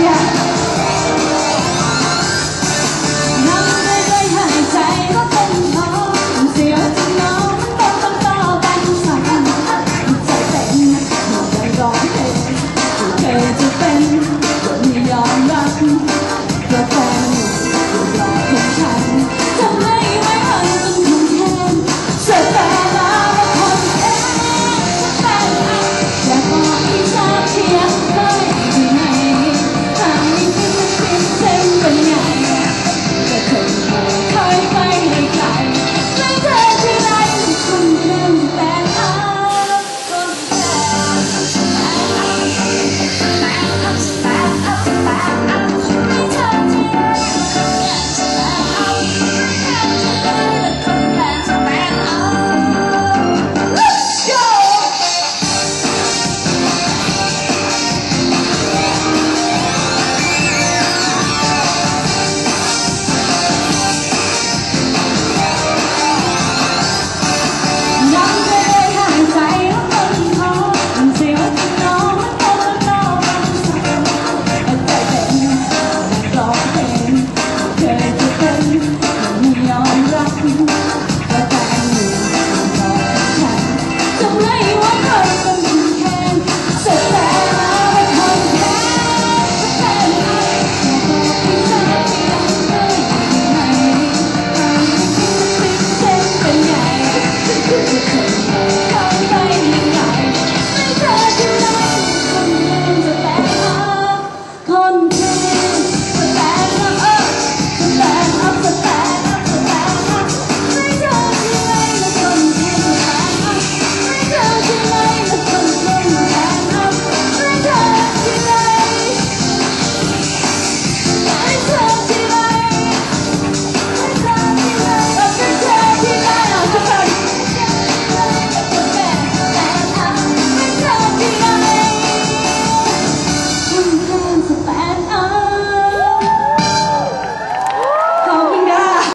Yeah.